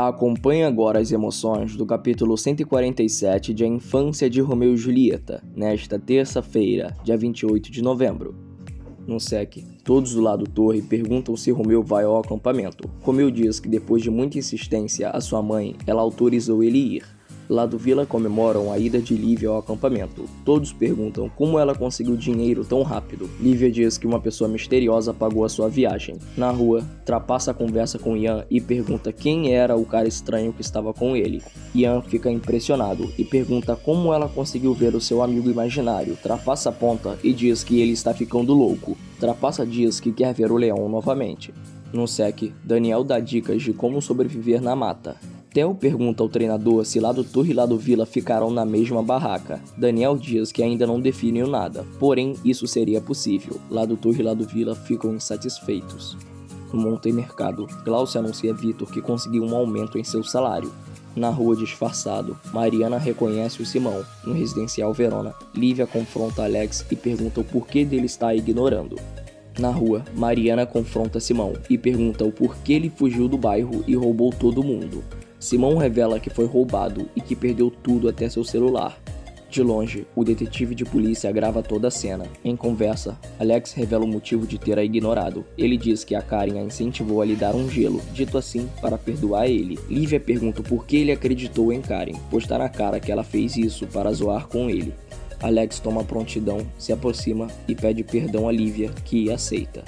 Acompanhe agora as emoções do capítulo 147 de A Infância de Romeu e Julieta, nesta terça-feira, dia 28 de novembro. No SEC, todos do lado torre perguntam se Romeu vai ao acampamento. Romeu diz que depois de muita insistência a sua mãe, ela autorizou ele ir. Lá do Vila comemoram a ida de Lívia ao acampamento. Todos perguntam como ela conseguiu dinheiro tão rápido. Lívia diz que uma pessoa misteriosa pagou a sua viagem. Na rua, trapassa a conversa com Ian e pergunta quem era o cara estranho que estava com ele. Ian fica impressionado e pergunta como ela conseguiu ver o seu amigo imaginário. Trapassa aponta e diz que ele está ficando louco. Trapassa diz que quer ver o leão novamente. No SEC, Daniel dá dicas de como sobreviver na mata. Theo pergunta ao treinador se lá do Torre e lá do Vila ficarão na mesma barraca. Daniel diz que ainda não definiu nada, porém isso seria possível. Lá do Torre e lá do Vila ficam insatisfeitos. No Monte Mercado, Glaucio anuncia a Vitor que conseguiu um aumento em seu salário. Na rua disfarçado, Mariana reconhece o Simão. No residencial Verona, Lívia confronta Alex e pergunta o porquê dele estar ignorando. Na rua, Mariana confronta Simão e pergunta o porquê ele fugiu do bairro e roubou todo mundo. Simão revela que foi roubado e que perdeu tudo até seu celular. De longe, o detetive de polícia grava toda a cena. Em conversa, Alex revela o motivo de ter a ignorado. Ele diz que a Karen a incentivou a lhe dar um gelo, dito assim para perdoar ele. Lívia pergunta por que ele acreditou em Karen, pois está na cara que ela fez isso para zoar com ele. Alex toma prontidão, se aproxima e pede perdão a Lívia, que aceita.